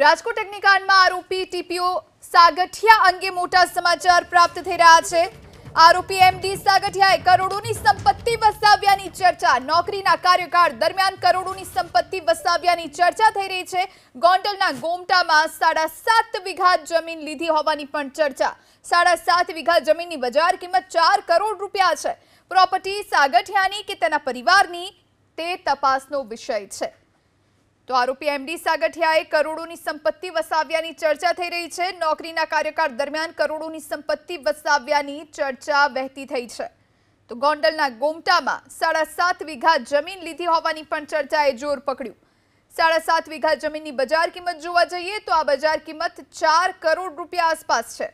રાજકોટ અગ્નિકાંડમાં આરોપી ટીપીઓ સાગઠિયા અંગે મોટા સમાચાર પ્રાપ્ત થઈ રહ્યા છે. આરોપી એમડી સાગઠિયાએ કરોડોની સંપત્તિ વસાવ્યાની ચર્ચા. નોકરીના કાર્યકાળ દરમિયાન કરોડોની સંપત્તિ વસાવ્યાની ચર્ચા થઈ રહી છે. ગોંડલના ગોમટામાં સાડા સાત વીઘા જમીન લીધી હોવાની પણ ચર્ચા. સાડા સાત વીઘા જમીનની બજાર કિંમત ચાર કરોડ રૂપિયા છે. પ્રોપર્ટી સાગઠિયાની કે તેના પરિવારની તે તપાસનો વિષય છે. તો આરોપી એમડી સાગઠિયાએ કરોડોની સંપત્તિ વસાવ્યાની ચર્ચા થઈ રહી છે. નોકરીના કાર્યકાળ દરમિયાન કરોડોની સંપત્તિ વસાવ્યાની ચર્ચા વહેતી થઈ છે. તો ગોંડલના ગોમટામાં સાડા સાત વીઘા જમીન લીધી હોવાની પણ ચર્ચાએ જોર પકડ્યું. સાડા સાત વીઘા જમીનની બજાર કિંમત જોવા જઈએ તો આ બજાર કિંમત ચાર કરોડ રૂપિયા આસપાસ છે.